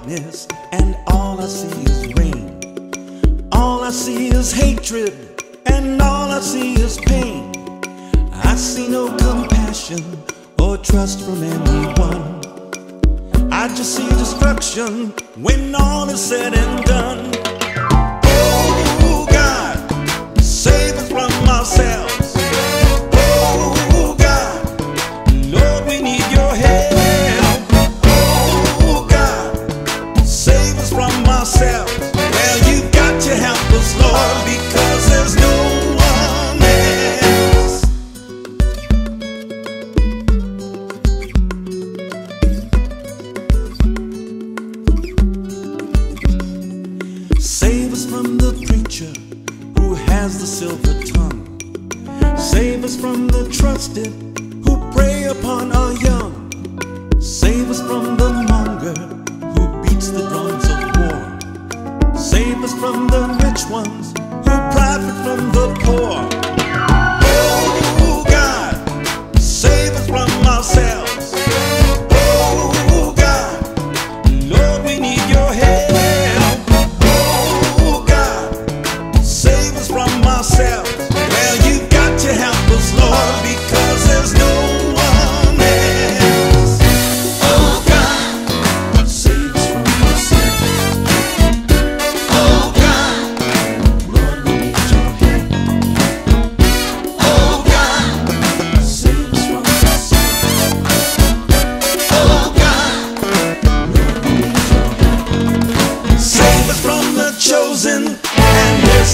darkness, and all I see is rain. All I see is hatred, and all I see is pain. I see no compassion or trust from anyone. I just see destruction when all is said and done. Well, you've got to help us, Lord, because there's no one else. Save us from the preacher who has the silver tongue. Save us from the trusted from the rich ones who profit from the poor.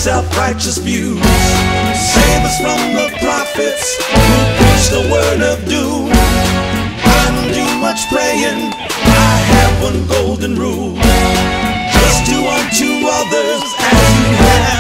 Self-righteous views. Save us from the prophets who preach the word of doom. I don't do much praying. I have one golden rule: just do unto others